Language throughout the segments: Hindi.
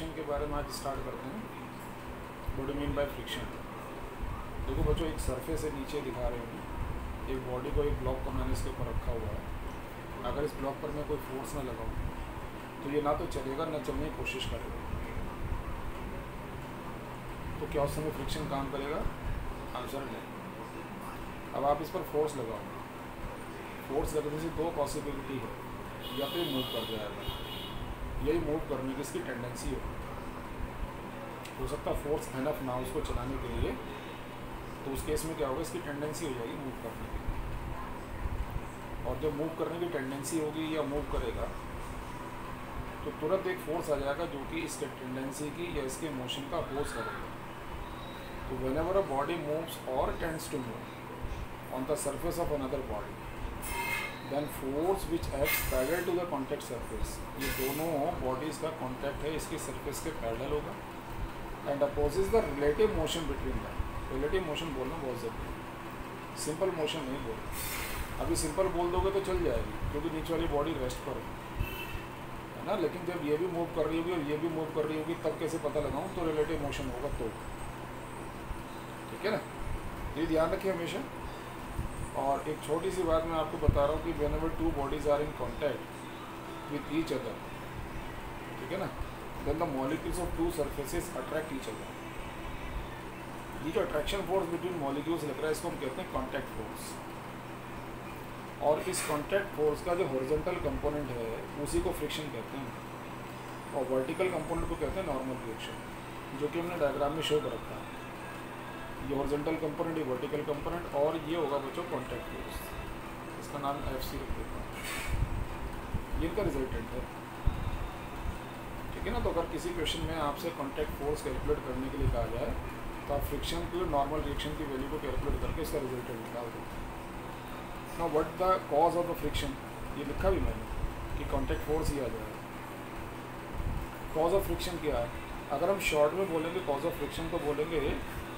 फ्रिक्शन के बारे में आज स्टार्ट करते हैं। वट मीन बाय फ्रिक्शन देखो बच्चों, एक सरफेस है नीचे दिखा रहे हैं। एक बॉडी को एक ब्लॉक को मैंने इसके ऊपर रखा हुआ है। अगर इस ब्लॉक पर मैं कोई फोर्स ना लगाऊँ तो ये ना तो चलेगा, ना चलने की कोशिश करेगा। तो क्या उस समय फ्रिक्शन काम करेगा? आंसर नहीं। अब आप इस पर फोर्स लगाओ। फोर्स लगने से दो पॉसिबिलिटी है। या तो मूव कर जाएगा। यही मूव करने की इसकी टेंडेंसी हो। हो सकता है फोर्स एनफ ना उसको चलाने के लिए। तो उस केस में क्या होगा, इसकी टेंडेंसी हो जाएगी मूव करने की। और जब मूव करने की टेंडेंसी होगी या मूव करेगा तो तुरंत एक फोर्स आ जाएगा जो कि इसके टेंडेंसी की या इसके मोशन का अपोज करेगा। तो whenever a body moves और tends to move on the surface of another body then force which acts parallel to the contact surface ये दोनों बॉडीज़ का कॉन्टैक्ट है, इसकी सरफेस के पैरल होगा। And opposes the relative motion between that relative motion बोलना बहुत ज़रूरी है। सिंपल मोशन नहीं बोल अभी सिंपल बोल दोगे तो चल जाएगी, क्योंकि नीचे वाली बॉडी रेस्ट पर है ना? लेकिन जब ये भी मूव कर रही होगी और ये भी मूव कर रही होगी, तब कैसे पता लगाऊँ? तो रिलेटिव मोशन होगा तो। ठीक है ना? ये ध्यान रखिए हमेशा। और एक छोटी सी बात मैं आपको बता रहा हूँ कि whenever two bodies are in contact with each other ठीक है ना? Then the molecules of two surfaces attract each other ये जो अट्रैक्शन फोर्स बिटवीन मॉलिक्यूल्स लग रहा है, इसको हम कहते हैं कॉन्टैक्ट फोर्स और इस कॉन्टैक्ट फोर्स का जो हॉरिजेंटल कंपोनेंट है, उसी को फ्रिक्शन कहते हैं। और वर्टिकल कंपोनेंट को कहते हैं नॉर्मल फ्रिक्शन जो कि हमने डायग्राम में शो कर रखा है। ये हॉरिजेंटल कंपोनेंट ये वर्टिकल कंपोनेंट और ये होगा बच्चों कॉन्टैक्ट फोर्स इसका नाम एफ़ सी रख देता ये इनका रिजल्टेंट है। ठीक है ना? तो अगर किसी क्वेश्चन में आपसे कॉन्टैक्ट फोर्स कैलकुलेट करने के लिए कहा जाए तो आप फ्रिक्शन की नॉर्मल रिएक्शन की वैल्यू को कैलकुलेट करके इसका रिजल्टेंट निकाल दो। ना what the cause of the friction ये लिखा भी मैंने कि कॉन्टैक्ट फोर्स ही आ जाएगा कॉज ऑफ़ फ्रिक्शन क्या है? अगर हम शॉर्ट में बोलेंगे कॉज ऑफ़ फ्रिक्शन तो बोलेंगे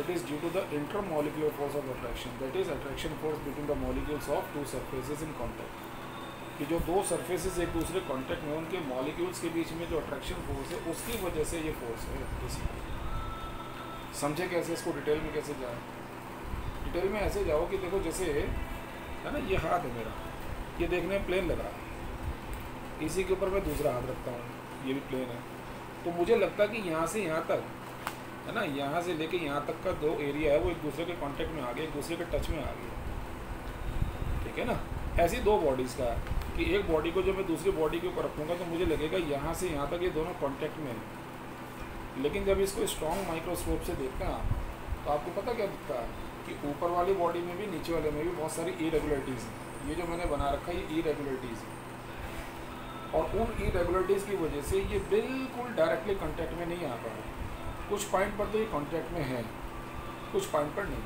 it is due to the intermolecular force of attraction. That is, attraction force between the molecules of two surfaces in contact. कि जो दो सर्फेसेस एक दूसरे कांटेक्ट में उनके मॉलिक्यूल्स के बीच में जो अट्रैक्शन फोर्स है, उसकी वजह से ये फोर्स है समझे कैसे इसको? डिटेल में कैसे जाए? डिटेल में ऐसे जाओ कि देखो जैसे, है ना, ये हाथ है मेरा। ये देखने में प्लेन लगा इसी के ऊपर मैं दूसरा हाथ रखता हूँ। ये भी प्लेन है। तो मुझे लगता है कि यहाँ से यहाँ तक है ना? यहाँ से लेके यहाँ तक का दो एरिया है, वो एक दूसरे के कांटेक्ट में आ गया, एक दूसरे के टच में आ गया। ठीक है ना? ऐसी दो बॉडीज़ का कि एक बॉडी को जब मैं दूसरी बॉडी के ऊपर रखूँगा तो मुझे लगेगा यहाँ से यहाँ तक ये दोनों कॉन्टैक्ट में है। लेकिन जब इसको स्ट्रॉन्ग माइक्रोस्कोप से देखते हैं तो आपको पता क्या दिखता है? कि ऊपर वाली बॉडी में भी, नीचे वाले में भी बहुत सारी इरेगुलरिटीज़ हैं। ये जो मैंने बना रखा है, ये इरेगुलरिटीज़ है। और उन इरेगुलरिटीज़ की वजह से ये बिल्कुल डायरेक्टली कॉन्टैक्ट में नहीं आ पा रहा कुछ पॉइंट पर तो ये कॉन्टैक्ट में है, कुछ पॉइंट पर नहीं।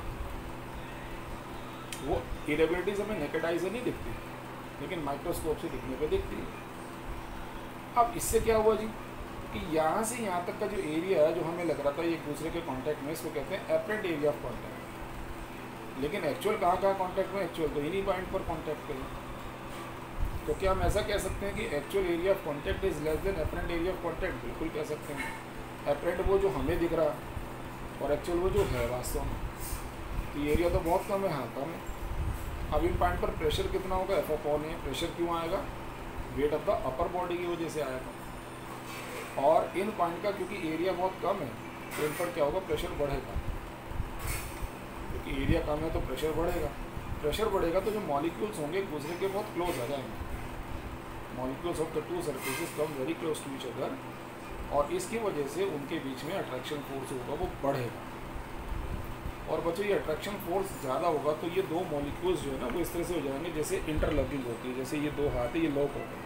वो इरेगुलरिटीज हमें नेकेडाइज नहीं दिखती, लेकिन माइक्रोस्कोप से दिखने पे दिखती है। अब इससे क्या हुआ जी? कि यहाँ से यहाँ तक का जो एरिया है जो हमें लग रहा था एक दूसरे के कॉन्टैक्ट में, इसको कहते हैं एपरेंट एरिया ऑफ़ कॉन्टैक्ट लेकिन एक्चुअल कहाँ कहाँ कॉन्टैक्ट में? एक्चुअल तो इन्हीं पॉइंट पर कॉन्टैक्ट करें तो क्या हम ऐसा कह सकते हैं कि actual area of contact is less than apparent area of contact बिल्कुल कह सकते हैं। एपरेंट वो जो हमें दिख रहा और एक्चुअल वो जो है वास्तव में तो ये एरिया तो बहुत कम है हाँ कम है अब इन पॉइंट पर प्रेशर कितना होगा? एफ़ अपॉन है प्रेशर क्यों आएगा? Weight of the upper body की वजह से आएगा। और इन पॉइंट का क्योंकि एरिया बहुत कम है तो इन पर क्या होगा? प्रेशर बढ़ेगा। क्योंकि एरिया कम है तो प्रेशर बढ़ेगा। प्रेशर बढ़ेगा तो जो मॉलिक्यूल्स होंगे, एक दूसरे के बहुत क्लोज आ जाएँगे। Molecules of the two surfaces come very close to each other और इसकी वजह से उनके बीच में अट्रैक्शन फोर्स होगा वो बढ़ेगा। और बच्चों, ये अट्रैक्शन फोर्स ज़्यादा होगा तो ये दो मॉलिक्यूल्स जो है ना, वो इस तरह से हो जाएँगे जैसे इंटरलॉकिंग होती है, जैसे ये दो हाथ है, ये लॉक हो गए।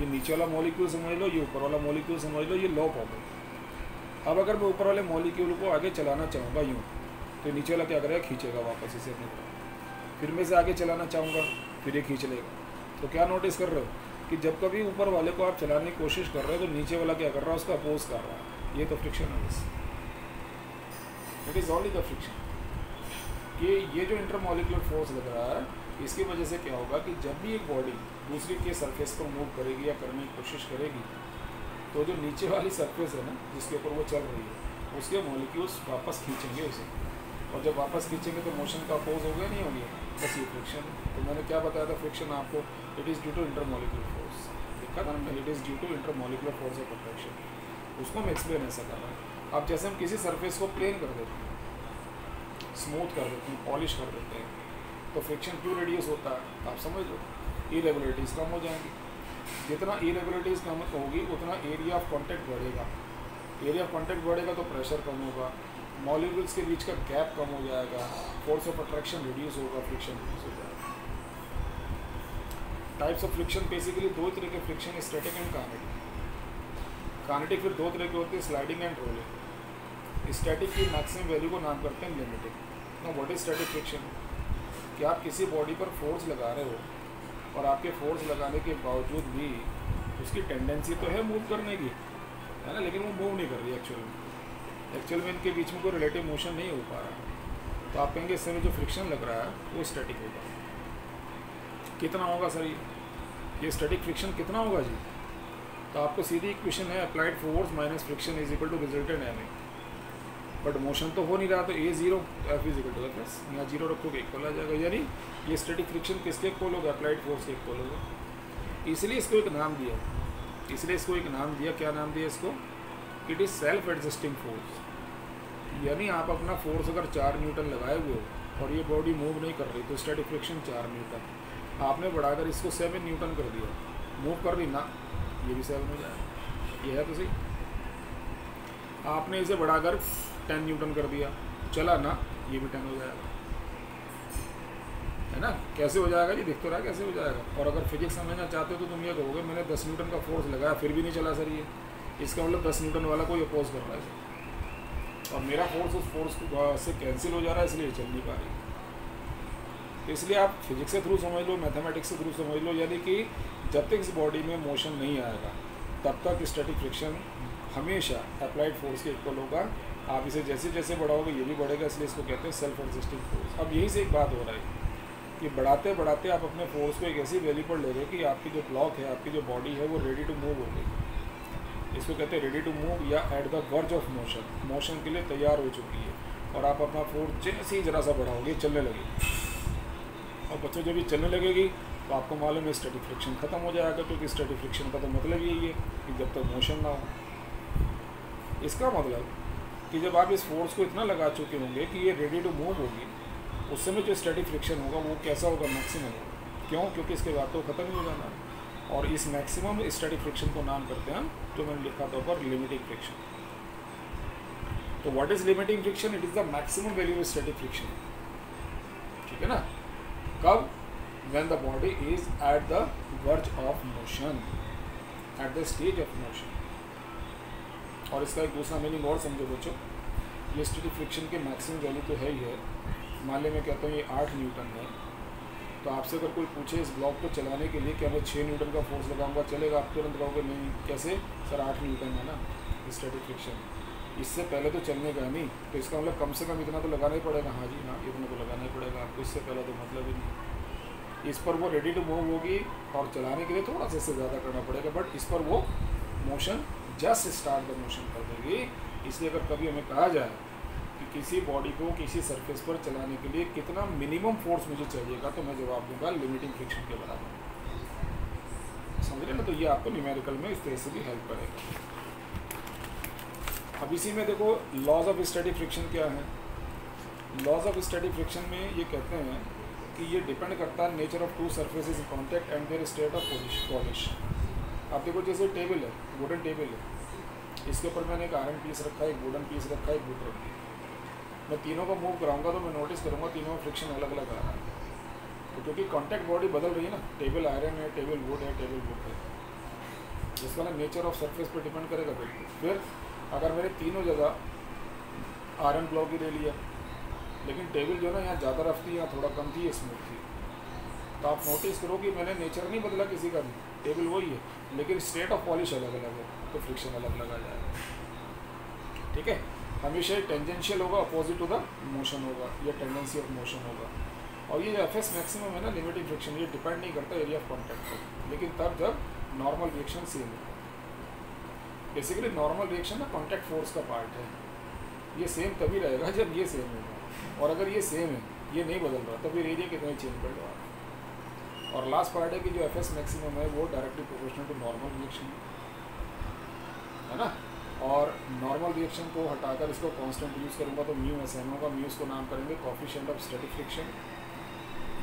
ये नीचे वाला मॉलिक्यूल समझ लो, ये ऊपर वाला मॉलिक्यूल समझ लो, ये लॉक हो गए। अब अगर मैं ऊपर वाले मॉलिक्यूल को आगे चलाना चाहूँगा यूँ तो नीचे वाला क्या करेगा? खींचेगा वापस इसे अपनी फिर मैं इसे आगे चलाना चाहूँगा, फिर ये खींच लेगा। तो क्या नोटिस कर रहे हो? कि जब कभी ऊपर वाले को आप चलाने की कोशिश कर रहे हो तो नीचे वाला क्या कर रहा है? उसका अपोज कर रहा है। ये तो फ्रिक्शन है it is only the friction कि ये जो इंटरमोलिकुलर फोर्स लग रहा है, इसकी वजह से क्या होगा कि जब भी एक बॉडी दूसरी के सरफेस पर मूव करेगी या करने की कोशिश करेगी तो जो नीचे वाली सरफेस है ना, जिसके ऊपर वो चल रही है, उसके मॉलिक्यूल्स वापस खींचेंगे उसे। और जब वापस खींचेंगे तो मोशन का अपोज हो गया, नहीं हो गया। बस ये फ्रिक्शन तो मैंने क्या बताया था? फ्रिक्शन आपको। It is due to intermolecular force ना it is due to intermolecular force of attraction उसको हम एक्सप्लेन ऐसा कर रहे हैं। अब जैसे हम किसी सरफेस को प्लेन कर देते हैं स्मूथ कर देते हैं पॉलिश कर देते हैं तो फ्रिक्शन क्यों रिड्यूस होता है? आप समझ लो इरेगुलरिटीज़ कम हो जाएँगी। जितना इरेगुलरिटीज़ कम होगी, उतना एरिया ऑफ़ कॉन्टैक्ट बढ़ेगा। एरिया ऑफ़ कॉन्टैक्ट बढ़ेगा तो प्रेशर कम होगा। मॉलिक्यूल्स के बीच का गैप कम हो जाएगा। फोर्स ऑफ़ अट्रैक्शन रिड्यूस होगा फ्रिक्शन रिड्यूस हो जाएगा। टाइप्स ऑफ़ फ्रिक्शन बेसिकली दो तरह के friction static and kinetic kinetic फिर दो तरह के होते हैं स्लाइडिंग एंड रोलिंग स्टैटिक की मैक्सिमम वैल्यू को नाम करते हैं लिमिटिंग ना व्हाट इज़ स्टैटिक फ्रिक्शन कि आप किसी बॉडी पर फोर्स लगा रहे हो, और आपके फोर्स लगाने के बावजूद भी उसकी टेंडेंसी तो है मूव करने की, है ना? लेकिन वो मूव नहीं कर रही एक्चुअल में. एक्चुअल में इनके बीच में कोई रिलेटिव मोशन नहीं हो पा रहा तो आप कहेंगे इस समय जो फ्रिक्शन लग रहा है, वो स्टैटिक होगा. कितना होगा सर ये? ये स्टैटिक फ्रिक्शन कितना होगा जी? तो आपको सीधी क्वेश्चन है applied force minus friction is equal to resultant M but motion तो हो नहीं रहा तो a zero F is equal to F S यहाँ ज़ीरो रखोगे इक्वल आ जाएगा। यानी ये स्टैटिक फ्रिक्शन किसके इक्वल होगा? अप्लाइड फोर्स के इक्वल होगा। इसलिए इसको एक नाम दिया। इसलिए इसको एक नाम दिया। क्या नाम दिया इसको? It is self adjusting force यानी आप अपना फोर्स अगर चार न्यूटन लगाए हुए हो और ये बॉडी मूव नहीं कर रही तो स्टैटिक फ्रिक्शन चार न्यूटन। आपने बढ़ाकर इसको सेवन न्यूटन कर दिया। मूव कर दी ना, ये भी सेवन हो जाएगा ये है तो सही आपने इसे बढ़ाकर टेन न्यूटन कर दिया। चला ना, ये भी टेन हो जाएगा। है ना? कैसे हो जाएगा जी? दिख तो रहा कैसे हो जाएगा। और अगर फिजिक्स समझना चाहते हो तो तुम ये कहोगे, मैंने दस न्यूटन का फोर्स लगाया, फिर भी नहीं चला सर ये। इसका मतलब दस न्यूटन वाला कोई अपोज कर रहा है। और मेरा फोर्स उस फोर्स से कैंसिल हो जा रहा है, इसलिए चल नहीं पा रही। तो इसलिए आप फिजिक्स के थ्रू समझ लो मैथमेटिक्स के थ्रू समझ लो, यानी कि जब तक इस बॉडी में मोशन नहीं आएगा, तब तक स्टैटिक फ्रिक्शन हमेशा अप्लाइड फोर्स के इक्वल होगा। आप इसे जैसे जैसे बढ़ाओगे, ये भी बढ़ेगा, इसलिए इसको कहते हैं सेल्फ एग्जिस्टिंग फोर्स अब यही से एक बात हो रहा है कि बढ़ाते बढ़ाते आप अपने फोर्स को एक ऐसी वैल्यू पर ले रहे कि आपकी जो ब्लॉक है, आपकी जो बॉडी है, वो रेडी टू मूव हो गई। इसको कहते हैं रेडी टू मूव या at the verge of motion motion के लिए तैयार हो चुकी है और आप अपना फोर्स जैसे ही ज़रा सा बढ़ाओगे, चलने लगेगी। और बच्चों जब ये चलने लगेगी तो आपको मालूम है स्टडी फ्रिक्शन ख़त्म हो जाएगा, क्योंकि स्टडी फ्रिक्शन का तो मतलब यही है कि जब तक मोशन ना हो। इसका मतलब कि जब आप इस फोर्स को इतना लगा चुके होंगे कि ये रेडी टू मूव होगी, उस समय जो स्टडी फ्रिक्शन होगा वो कैसा होगा मैक्सिमम होगा क्यों? क्योंकि इसके बाद तो ख़त्म ही हो जाना। और इस मैक्सिमम स्टडी फ्रिक्शन को नाम करते हैं जो मैंने लिखा था ऊपर लिमिटिंग फ्रिक्शन तो what is limiting friction it is the maximum value of static friction ठीक है ना? कब? When the body is at the verge of motion at the stage of motion और इसका एक दूसरा मीनिंग और समझो बच्चों। ये स्टैटिक फ्रिक्शन के मैक्सिमम वैल्यू तो है ही है। मान लें मैं कहता हूँ ये आठ न्यूटन है। तो आपसे अगर कोई पूछे इस ब्लॉक को चलाने के लिए क्या मैं छः न्यूटन का फोर्स लगाऊँगा, चलेगा, आप तुरंत कहोगे नहीं, कैसे? सर, आठ न्यूटन है ना स्टैटिक फ्रिक्शन इससे पहले तो चलने का नहीं तो इसका मतलब कम से कम इतना तो लगाना ही पड़ेगा। हाँ जी हाँ इतना तो लगाना ही पड़ेगा, आपको इससे पहले तो मतलब ही नहीं। इस पर वो रेडी टू मूव होगी और चलाने के लिए थोड़ा सा इससे ज़्यादा करना पड़ेगा बट इस पर वो motion just start the motion कर देगी। इसलिए अगर कभी हमें कहा जाए कि किसी बॉडी को किसी सरफेस पर चलाने के लिए कितना मिनिमम फोर्स मुझे चाहिएगा तो मैं जवाब दूँगा लिमिटिंग फ्रिक्शन के बराबर। समझ रहे ना? तो ये आपको न्यूमेरिकल में इस तरह से भी हेल्प करेगा। अब इसी में देखो लॉज ऑफ़ स्टडी फ्रिक्शन क्या है? लॉज ऑफ़ स्टडी फ्रिक्शन में ये कहते हैं कि ये डिपेंड करता है nature of two surfaces in contact and their state of polish polish आप देखो जैसे टेबल है वुडन टेबल है। इसके ऊपर मैंने एक आयरन पीस रखा है एक वुडन पीस रखा है एक वुड रखी। मैं तीनों को मूव कराऊँगा तो मैं नोटिस करूँगा तीनों में फ्रिक्शन अलग अलग आ रहा है। तो क्योंकि कॉन्टैक्ट बॉडी बदल रही है ना टेबल आयरन है टेबल वुड है टेबल वुड है। जिसका ना नेचर ऑफ़ सरफेस पर डिपेंड करेगा, बिल्कुल। फिर अगर मैंने तीनों जगह, आयरन ब्लॉक ही ले लिया लेकिन टेबल जो है ना, यहाँ ज़्यादा रफ थी यहाँ थोड़ा कम थी स्मूथ थी। तो आप नोटिस करो कि मैंने नेचर नहीं बदला किसी का भी। टेबल वही है, लेकिन स्टेट ऑफ़ पॉलिश अलग अलग है तो फ्रिक्शन अलग आ जाएगा ठीक है? हमेशा ये टेंजेंशियल होगा अपोजिट टू द मोशन होगा, या टेंडेंसी ऑफ़ मोशन होगा। और ये एफ़ एस मैक्सिमम है ना लिमिटिंग फ्रिक्शन ये डिपेंड नहीं करता एरिया ऑफ़ कॉन्टैक्ट पर लेकिन तब जब नॉर्मल फ्रिक्शन सेम है। बेसिकली नॉर्मल रिएक्शन ना कॉन्टैक्ट फोर्स का पार्ट है। ये सेम तभी रहेगा जब ये सेम होगा। और अगर ये सेम है, ये नहीं बदल रहा तो फिर एरिया कितना चेंज कर रहा और लास्ट पार्ट है कि जो एफ़ एस मैक्सिमम है, वो directly proportional to normal reaction है। ना? और नॉर्मल रिएक्शन को हटाकर इसको कांस्टेंट यूज़ करूँगा तो म्यू एस एन होगा म्यू को नाम करेंगे coefficient of static friction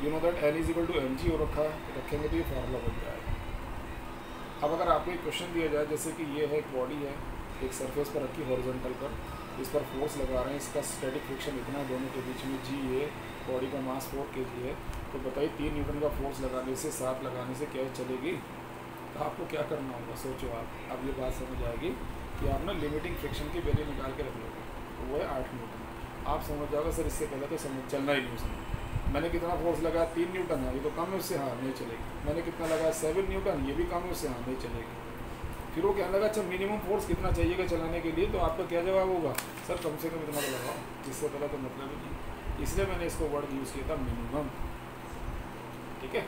you know that N is equal to M G रखा रखेंगे तो ये फार्मूला बन जाएगा। अब अगर आपको एक क्वेश्चन दिया जाए, जैसे कि ये है एक बॉडी है, एक सरफेस पर रखी हॉरिजॉन्टल पर, इस पर फोर्स लगा रहे हैं, इसका स्टैटिक फ्रिक्शन इतना दोनों के बीच में जी है बॉडी का मास फोर के जी है तो बताइए तीन न्यूटन का फोर्स लगाने से, सात लगाने से क्या चलेगी? तो आपको क्या करना होगा, सोचो आप, अब ये बात समझ आएगी कि आप ना लिमिटिंग फ्रिक्शन की वैल्यू निकाल के रख लोगे तो वो है आठ न्यूटन आप समझ जाओगे, सर, इससे पहले तो समझ, चलना ही नहीं समझ मैंने कितना फोर्स लगाया? तीन न्यूटन है, ये तो कम है उससे हाँ नहीं चलेगी। मैंने कितना लगाया? सेवन न्यूटन, ये भी कम है उससे हाँ नहीं चलेगी। फिर वो कहने लगा अच्छा मिनिमम फोर्स कितना चाहिएगा चलाने के लिए? तो आपका क्या जवाब होगा? सर, कम से कम इतना तो लगाओ। इससे पहले तो मतलब ही नहीं। इसलिए मैंने इसको वर्ड यूज़ किया था मिनिमम ठीक है?